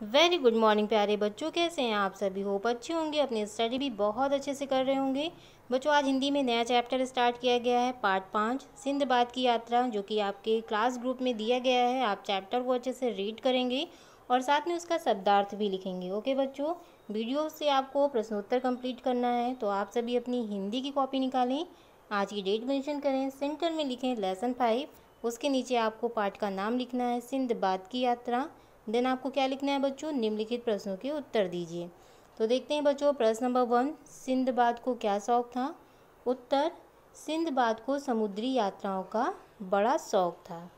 Very good morning प्यारे बच्चों, कैसे हैं आप सभी? होप अच्छे होंगे, अपनी स्टडी भी बहुत अच्छे से कर रहे होंगे। बच्चों, आज हिंदी में नया चैप्टर स्टार्ट किया गया है, पार्ट पाँच, सिंधबाद की यात्रा, जो कि आपके क्लास ग्रुप में दिया गया है। आप चैप्टर को अच्छे से रीड करेंगे और साथ में उसका शब्दार्थ भी लिखेंगे, ओके बच्चों? वीडियो से आपको प्रश्नोत्तर कंप्लीट करना है तो आप सभी अपनी हिंदी की कॉपी निकालें। आज की डेट मेंशन करें, सेंटर में लिखें लेसन फाइव, उसके नीचे आपको पार्ट का नाम लिखना है, सिंधबाद की यात्रा। देन आपको क्या लिखना है बच्चों? निम्नलिखित प्रश्नों के उत्तर दीजिए। तो देखते हैं बच्चों, प्रश्न नंबर वन, सिंधबाद को क्या शौक था? उत्तर, सिंधबाद को समुद्री यात्राओं का बड़ा शौक था।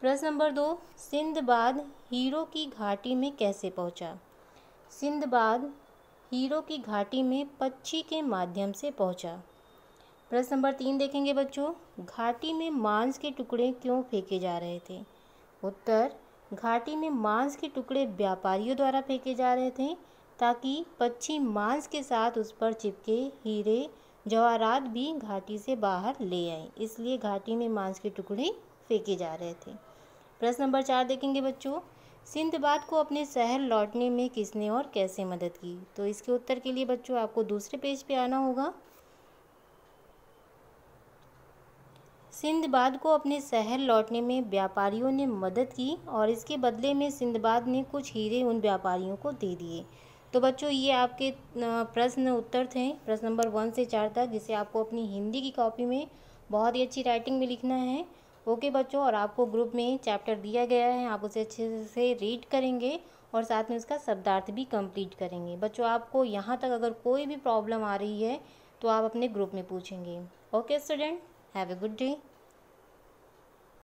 प्रश्न नंबर दो, सिंधबाद हीरो की घाटी में कैसे पहुँचा? सिंधबाद हीरो की घाटी में पक्षी के माध्यम से पहुँचा। प्रश्न नंबर तीन देखेंगे बच्चों, घाटी में मांस के टुकड़े क्यों फेंके जा रहे थे? उत्तर घाटी में मांस के टुकड़े व्यापारियों द्वारा फेंके जा रहे थे, ताकि पक्षी मांस के साथ उस पर चिपके हीरे, जवाहरात भी घाटी से बाहर ले आए। इसलिए घाटी में मांस के टुकड़े फेंके जा रहे थे। प्रश्न नंबर चार देखेंगे बच्चों। सिंधबाद को अपने शहर लौटने में किसने और कैसे मदद की? तो इसके उत्तर के लिए बच्चों आपको दूसरे पेज पे आना होगा। सिंधबाद को अपने शहर लौटने में व्यापारियों ने मदद की और इसके बदले में सिंधबाद ने कुछ हीरे उन व्यापारियों को दे दिए। तो बच्चों, ये आपके प्रश्न उत्तर थे। प्रश्न नंबर वन से चार तक, जिसे आपको अपनी हिंदी की कॉपी में बहुत ही अच्छी राइटिंग में लिखना है। ओके बच्चों, और आपको ग्रुप में चैप्टर दिया गया है। आप उसे अच्छे से रीड करेंगे और साथ में उसका शब्दार्थ भी कंप्लीट करेंगे। बच्चों, आपको यहाँ तक अगर कोई भी प्रॉब्लम आ रही है तो आप अपने ग्रुप में पूछेंगे। Okay student have a good day